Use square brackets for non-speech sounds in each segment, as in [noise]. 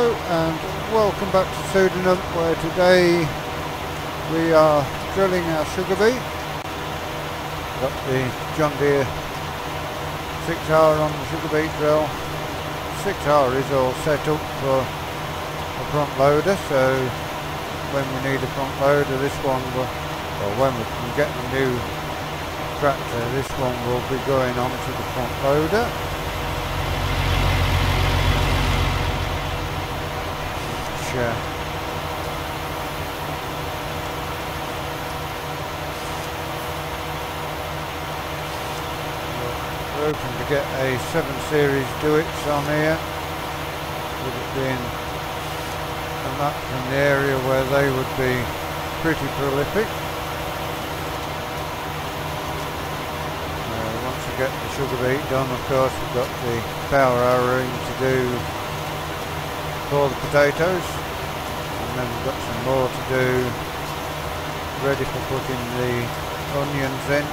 And welcome back to Suedhemmern where today we are drilling our sugar beet. Got the John Deere 6R on the sugar beet drill. 6R is all set up for a front loader so when we need a front loader this one will, or when we can get the new tractor this one will be going onto the front loader. Uh, we're hoping to get a 7 series Deutz on here with it being a map from the area where they would be pretty prolific. Uh, once we get the sugar beet done of course we've got the power harrowing to do for the potatoes. And then we've got some more to do. Ready for putting the onions in.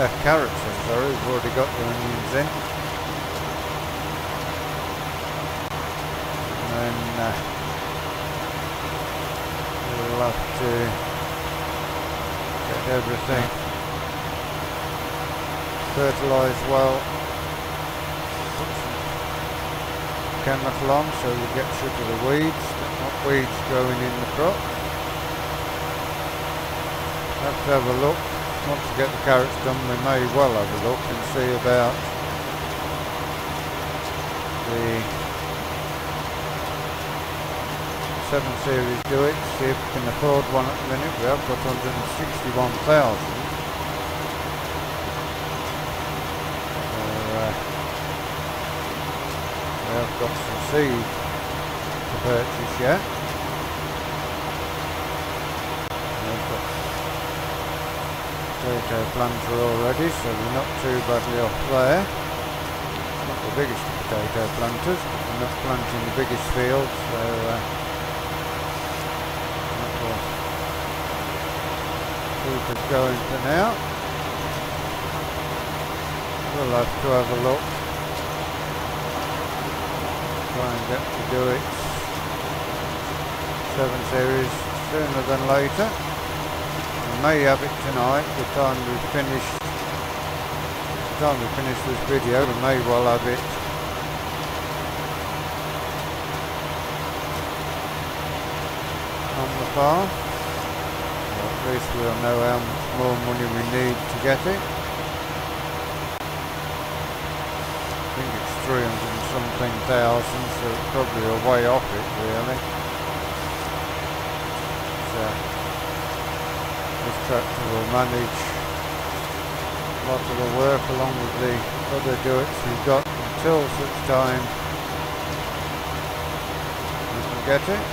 Uh, carrots in sorry. We've already got the onions in. And then uh, we'll have to get everything fertilised well chemical on so we get rid of the weeds, not weeds growing in the crop. Have to have a look. Once we get the carrots done we may well have a look and see about the 7 series Deutz, see if we can afford one at the minute. We have got 161,000. I've got some seed to purchase yet. Potato planter already, so we're not too badly off there. Not the biggest potato planters, but we're not planting the biggest field, so uh, that will keep us going for now. We'll have to have a look try and get to Deutz 7 series sooner than later. We may have it tonight, the time we finish the time we finish this video we may well have it on the farm. Or at least we'll know how much more money we need to get it. I think it's 300 something thousand, so it's probably a way off it really. So this tractor will manage a lot of the work along with the other Deutz we've got until such time we can get it.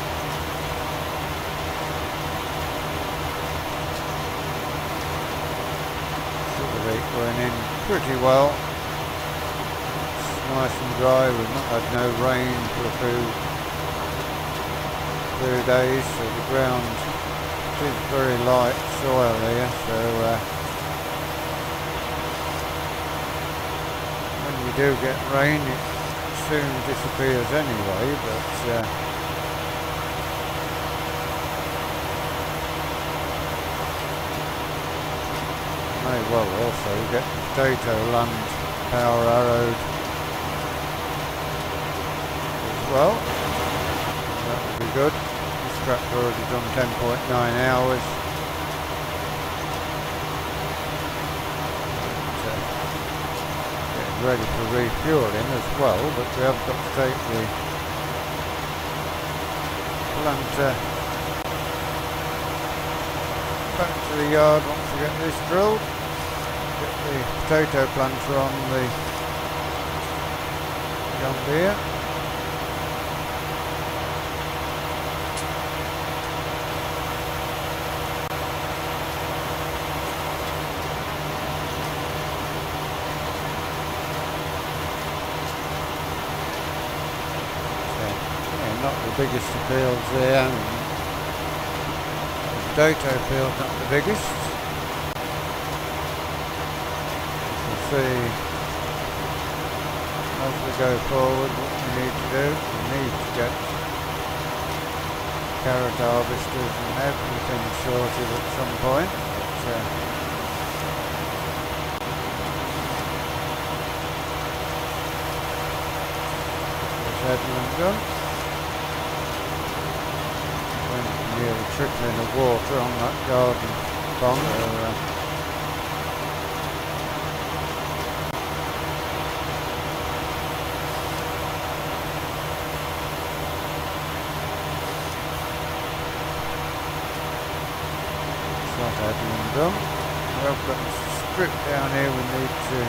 Sugar beet going in pretty well nice and dry. We've not had no rain for a few, few days, so the ground is very light soil here. So uh, when we do get rain, it soon disappears anyway. But uh, may well also get potato land power harrowed well. That will be good. This tractor already done 10.9 hours. Getting ready for refueling as well, but we have got to take the planter back to to the yard once we get this drilled. Get the potato planter on the John Deere. not biggest of fields there. The potato field not the biggest. Can see as we go forward what we need to do. We need to get carrot harvesters and everything sorted at some point. But, uh, Edmund done nearly trickling of water on that garden pond. uh. We've got a strip down here we need to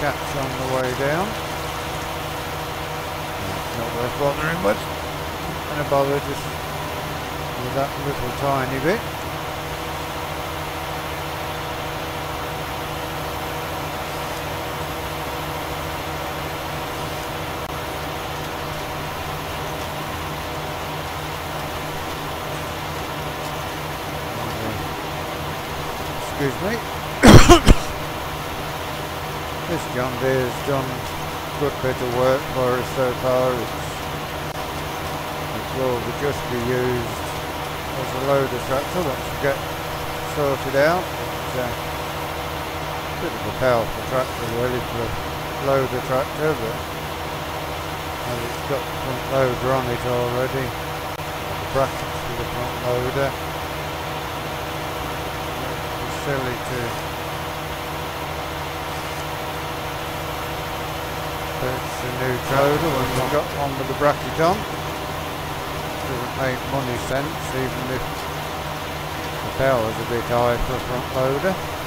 catch on the way down. Not worth bothering with. Gonna bother just that little tiny bit. Excuse me. [coughs] this John Deere's done a good bit of work for us so far. It's, it will just be used there's a loader tractor once you get sorted out. It's a bit of a powerful tractor really for a loader tractor but as it's got the front loader on it already, the brackets for the front loader. It's silly to purchase a new tractor when we've got one with the bracket on make money sense even if the power's a bit high for a front loader.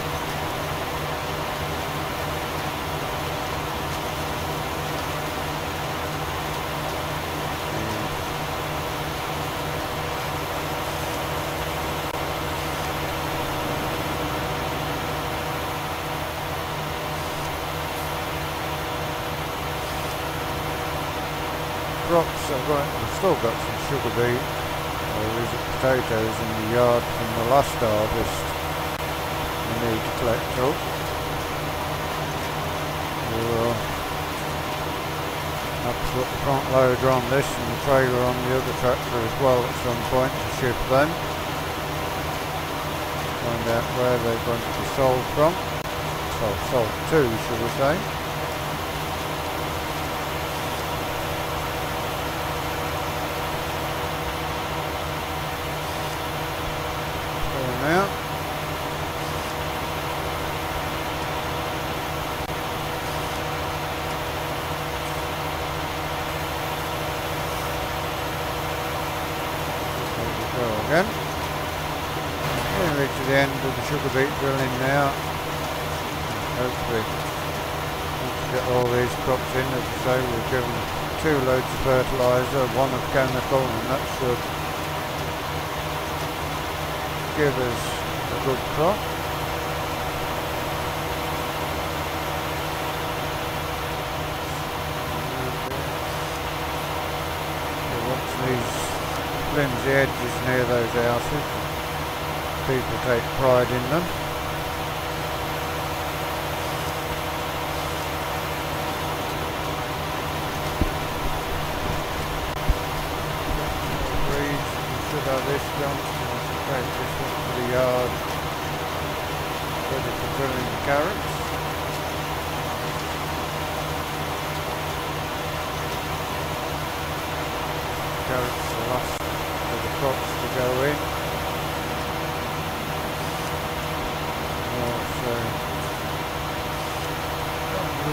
Crops I've got, I've still got some sugar beet is potatoes in the yard from the last harvest we need to collect up. We'll uh, have to put the front loader on this and the trailer on the other tractor as well at some point to ship them. Find out where they're going to be sold from. Well, sold to, should we say. Sugar beet drilling now. Hopefully get all these crops in. As I say, we've given two loads of fertiliser, one of chemical, and that should give us a good crop. once these flimsy edges near those houses people take pride in them. Should have this done, take this one to the yard, ready for drilling. Carrots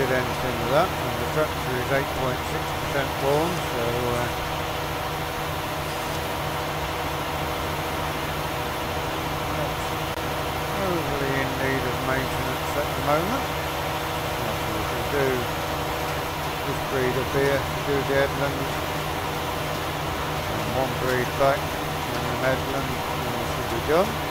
did anything with that and the tractor is 8.6% warm so uh, overly in need of maintenance at the moment. What we can do this breed up here to do the headlands and one breed back and the headland and we should be done.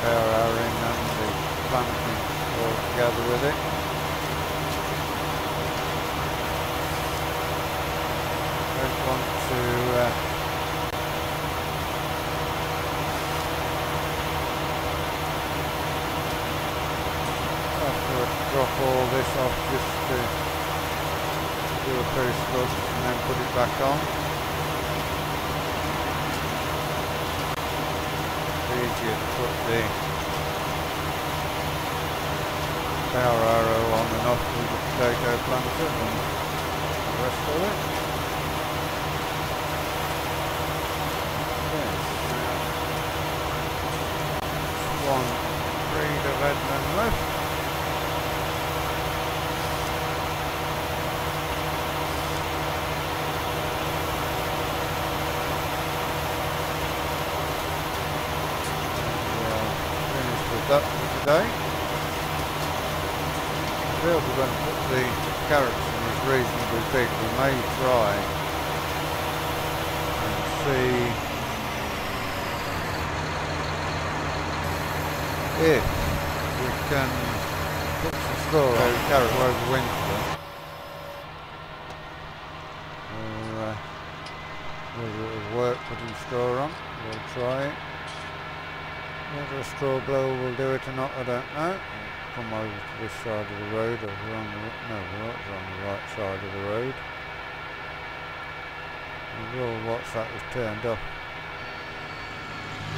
power are in and the clamping all together with it. Don't want to uh, have to drop all this off just to do a very look and then put it back on. rigid put the power harrow on and off with the potato planter and the rest of it. Turned off. Turn it was worth putting store on, we'll try it. Whether a straw blower will do it or not I don't know. Come over to this side of the road or on the no, we're not running the right side of the road. Well, what's that? Was turned off.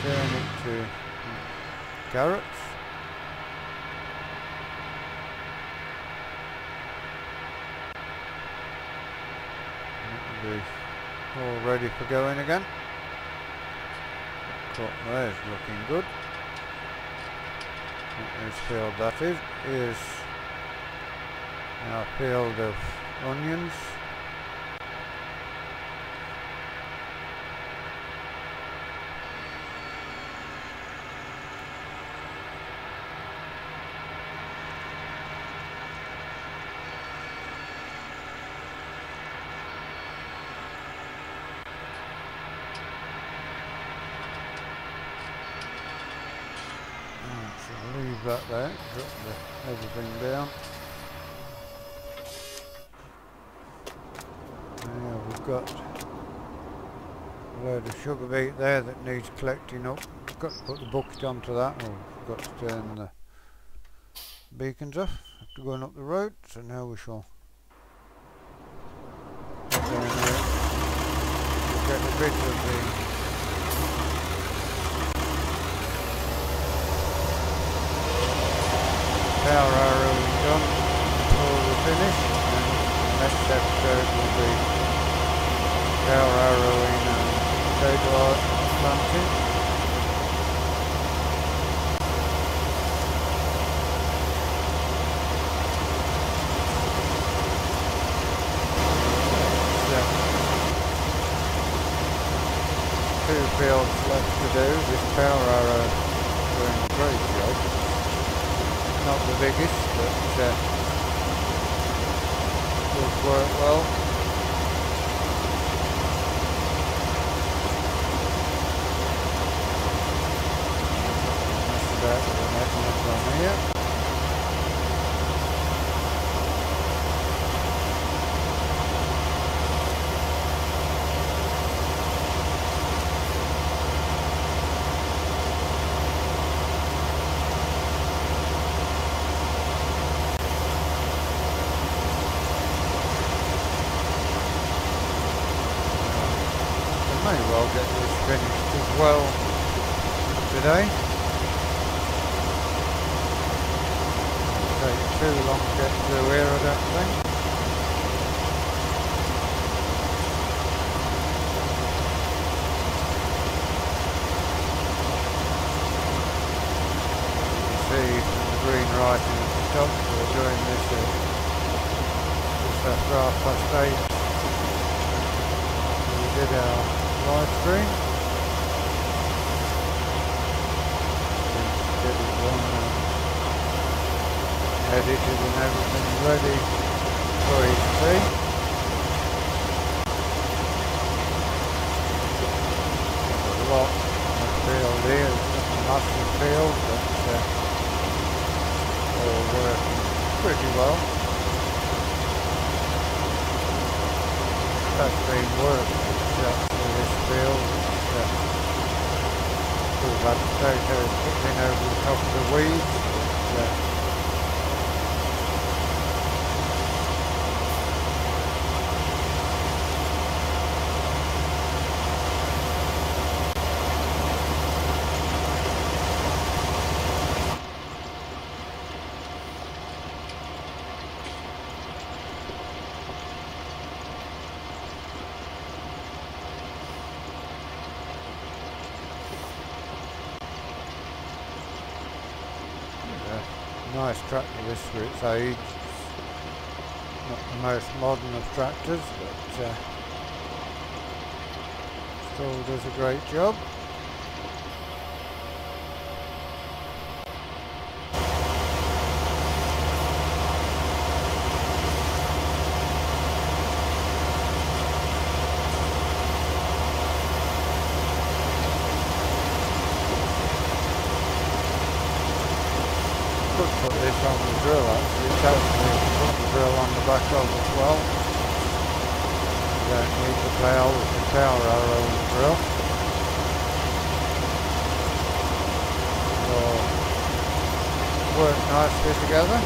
Turn it to mm, carrots. Be all ready for going again. Crop there's looking good. What field that is, is our field of onions. that there, drop the, down. Now uh, we've got a load of sugar beet there that needs collecting up. We've got to put the bucket onto that, or we've got to turn the beacons off after going up the road, so now we shall get bit of the power finish. Next chapter will be Colorado in um, Federal Atlantic. Two fields left to do. This Colorado doing a great job. Not the biggest, but uh, does work well. That's the measurements on here. may well get this well today. Take too long to get through here, I don't think. see the green writing at the top, we're doing this at just after half past eight. We did our live stream. Get it done and edited and everything ready for you to see. There's a lot of field here, it's a massive field, but uh, all working pretty well. That's been working this field. Uh, all that potato picking over the top of the weeds. But, uh, nice for its age. Not the most modern of tractors, but uh, still does a great job. Together.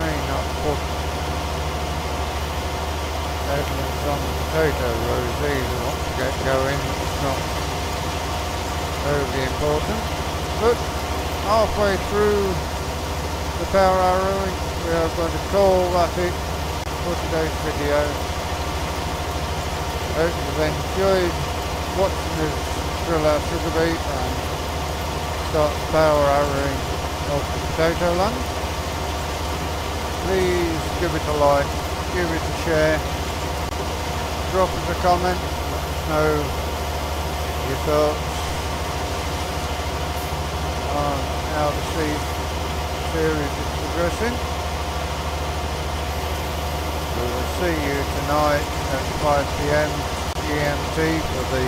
May not put evidence on the potato rows either once you get going. It's not overly important. But halfway through the power harrowing. We are going to call that it for today's video. Hope you've enjoyed watching drill our sugar beet and start power harrowing of potato land. Please give it a like, give it a share, drop us a comment, let us know your thoughts on how the series is progressing. We will see you tonight at 5pm GMT for the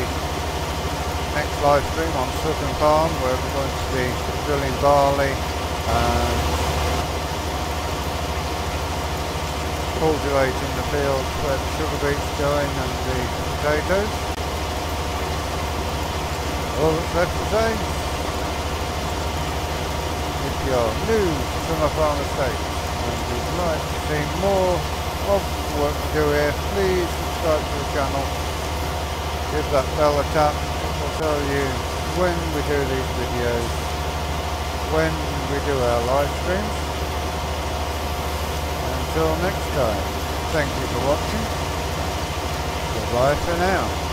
next live stream on Sutton Farm where we're going to be drilling barley and cultivating the fields where the sugar beet's going and the potatoes. All that's left to say you're new to Summer Farm Estates and would like to see more of the work we do here, please subscribe to the channel, give that bell a tap, it will tell you when we do these videos, when we do our live streams. Until next time, thank you for watching, goodbye for now.